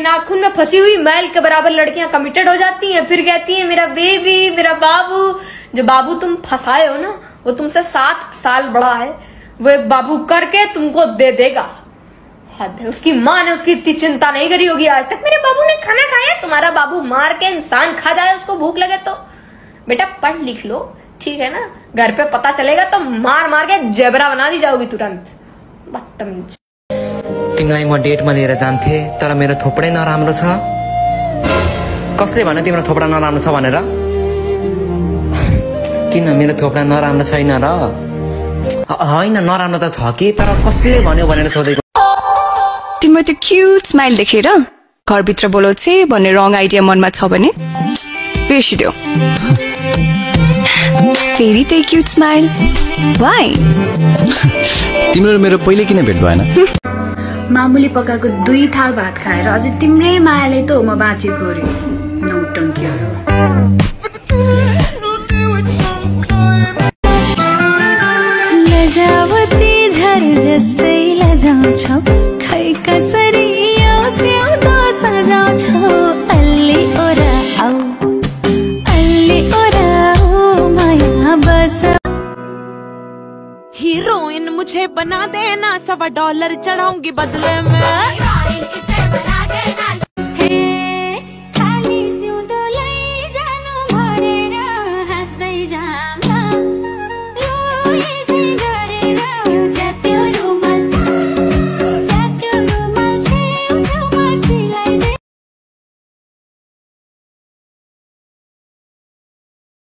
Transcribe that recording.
नाखून में फंसी हुई मैल के बराबर लड़कियाँ कमिटेड हो जाती हैं, फिर कहती हैं, मेरा बेबी मेरा बाबू। जो बाबू तुम फंसाए हो ना, वो तुमसे सात साल बड़ा है। वो बाबू करके तुमको दे देगा। हद है, उसकी माँ ने उसकी इतनी चिंता नहीं करी होगी आज तक। मेरे बाबू ने खाना खाया, तुम्हारा बाबू मार के इंसान खा जाए, उसको भूख लगे तो। बेटा, पढ़ लिख लो, ठीक है ना? घर पे पता चलेगा तो मार मार के जेबरा बना दी जाओगी तुरंत। बदतमीज। तिमीलाई म डेटमा लिएर जान्थे तर मेरो थोपडै नराम्रो छ। कसले भन्यो तिम्रो थोपडा नराम्रो छ भनेर? किन मेरो थोपडा नराम्रो छैन र? होइन नराम्रो त छ कि तर कसले भन्यो भनेर सोधेको? तिम्रो त्यो क्युट स्माइल देखेर घरभित्र बोलाउँछे भन्ने रङ आइडिया मनमा छ भने? बिर्सिदेऊ फेरि त्यही क्युट स्माइल वाइ तिम्रो र मेरो पहिले किन भेट भएन? मामुली पकाएको दुई थाल भात खाएर अझै तिम्रै मायाले त म बाँचेको अरे। नौटङ्कीहरू। जस्तै लजाउँछौ। मुझे बना देना सवा डॉलर चढ़ाऊँगी बदले में।